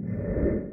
you